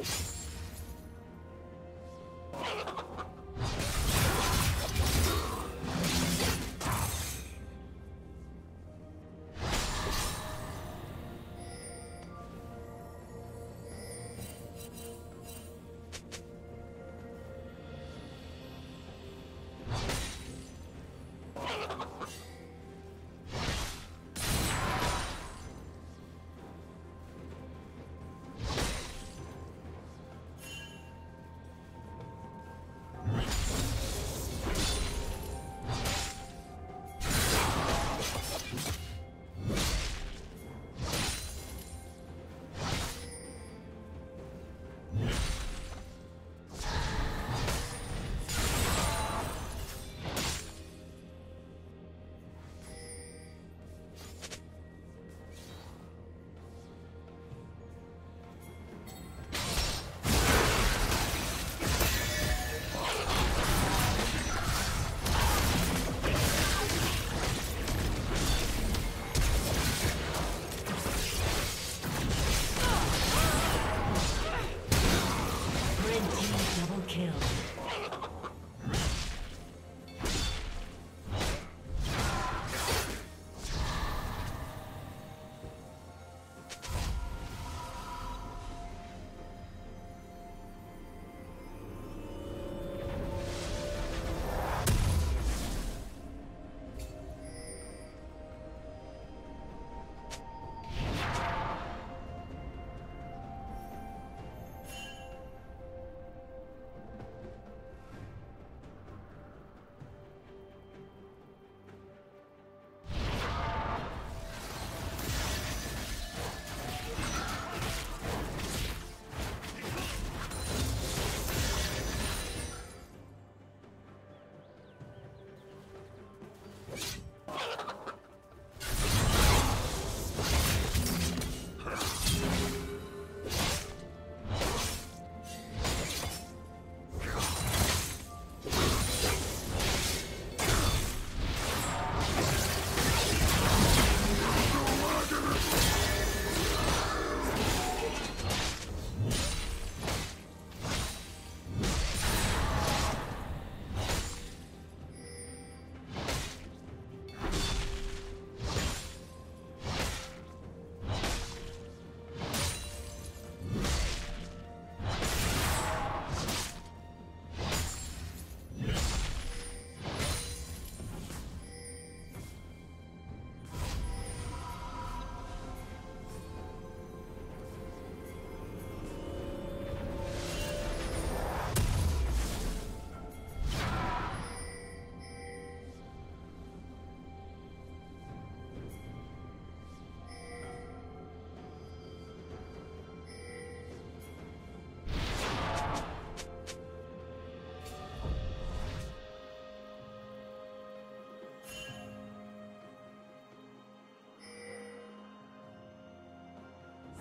you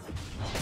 Kill.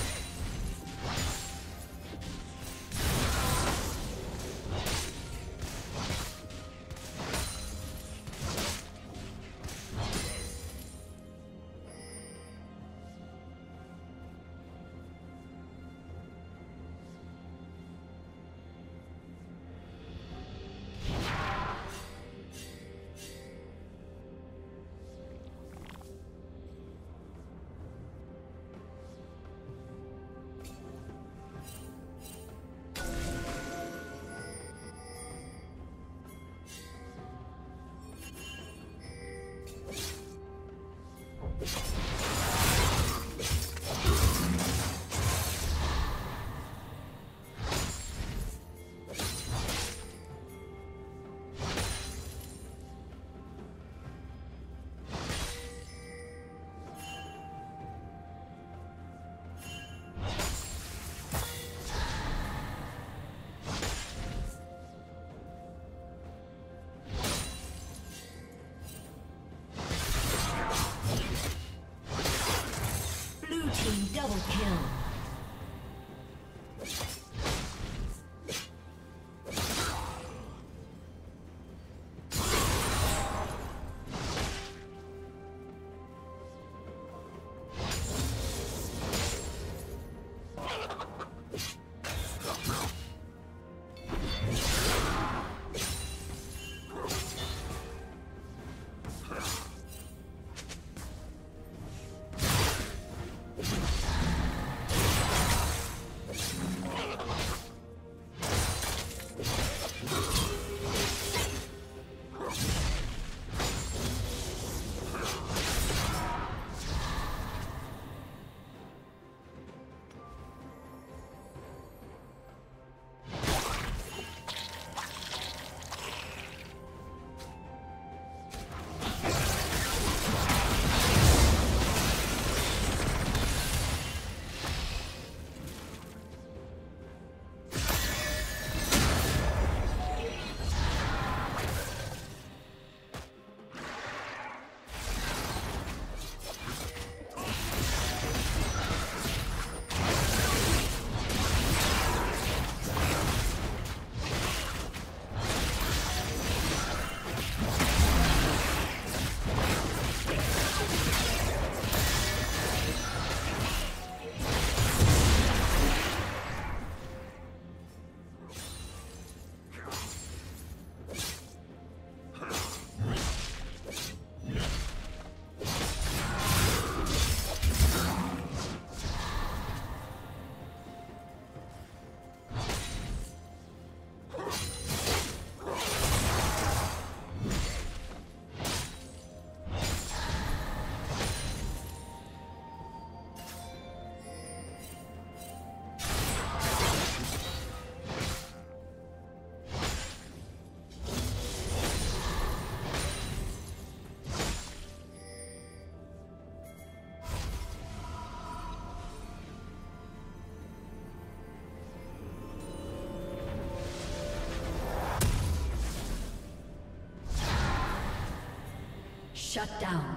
Shut down.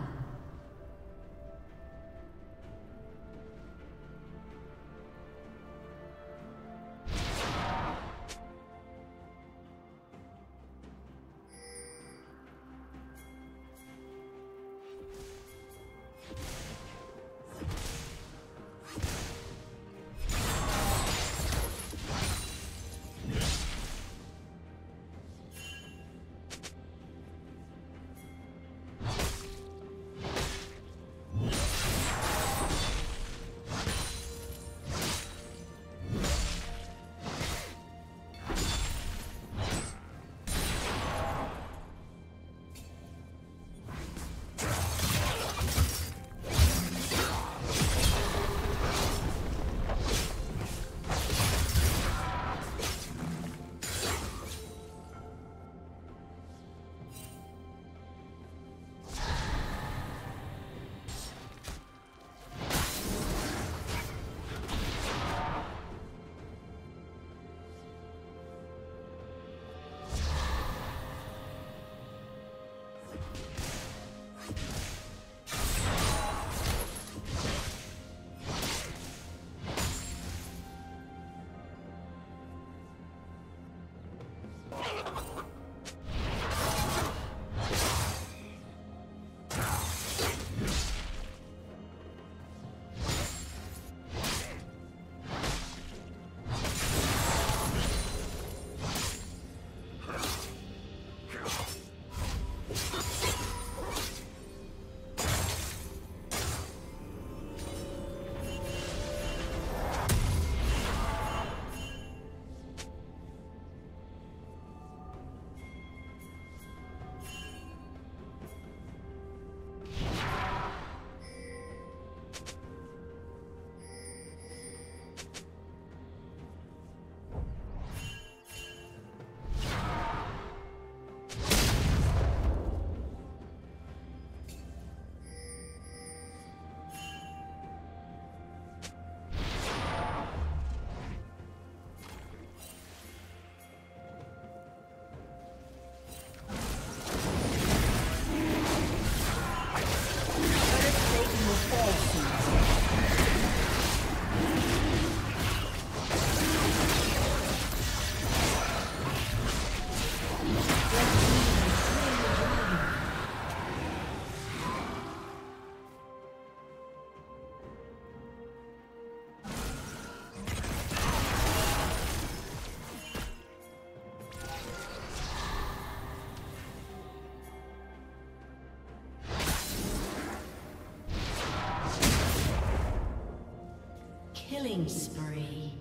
Killing spree.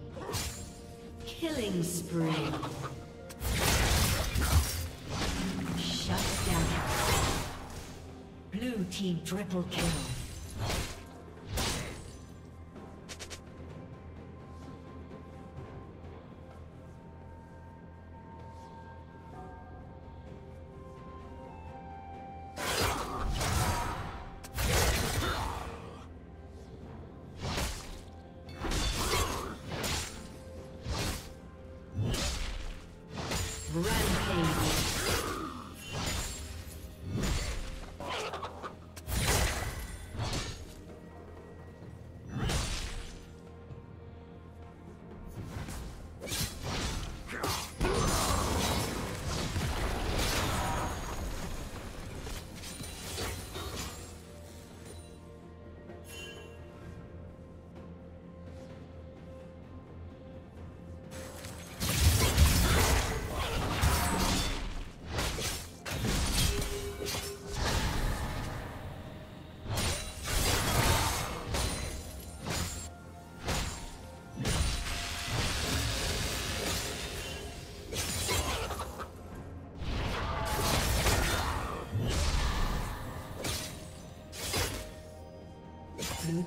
Killing spree. Shut down. Blue team triple kill.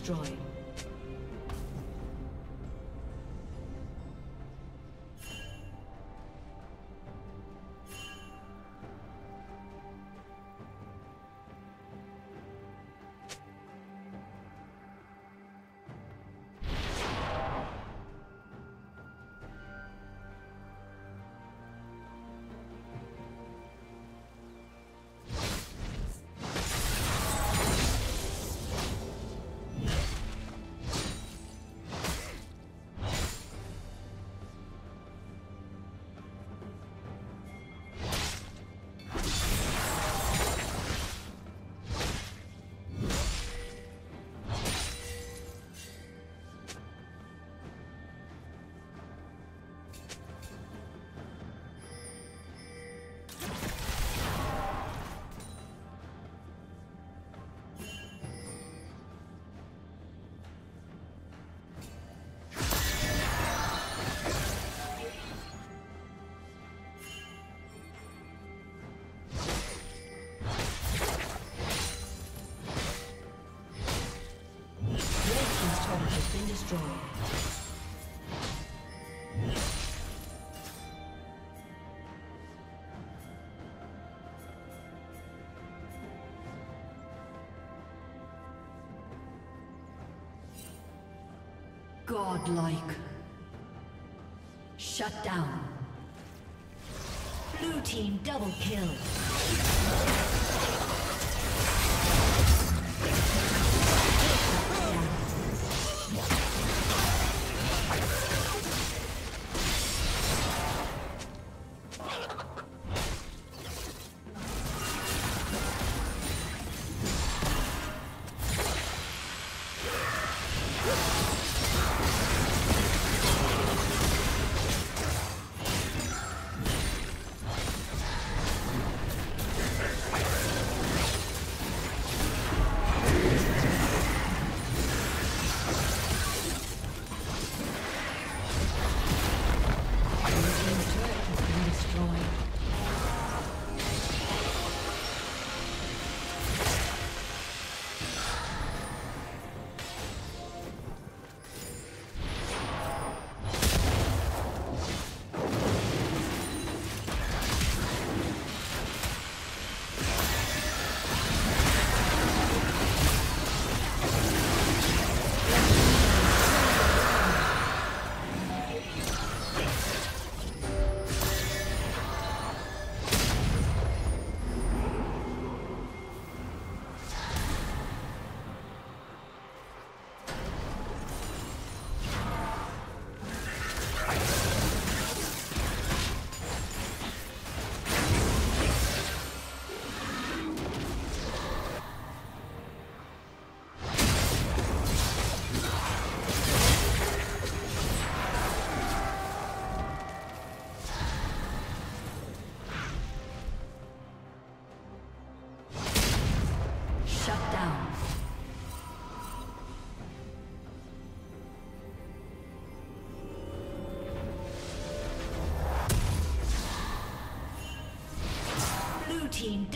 Destroyed. Godlike. Shut down. Blue team double kill.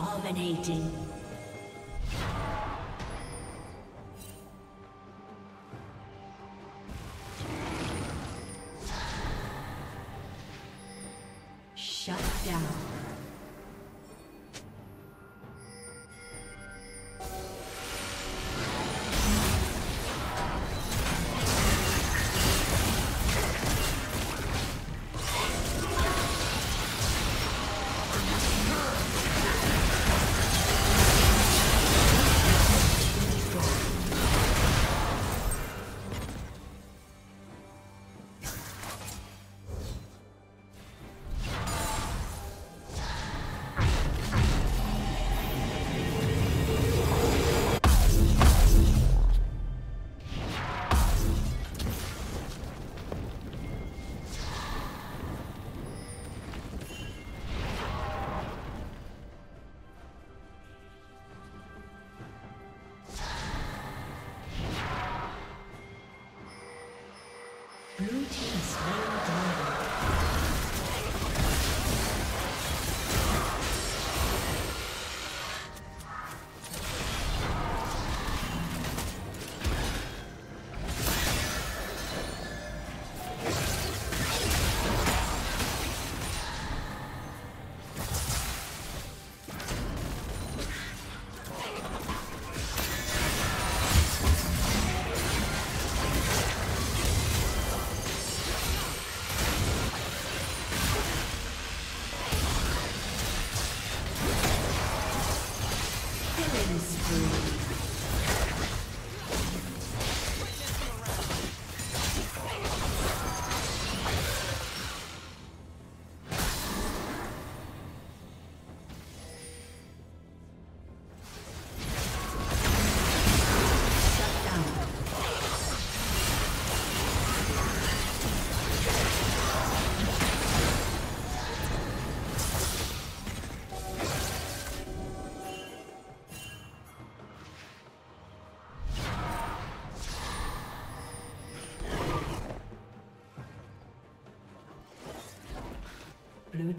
Dominating.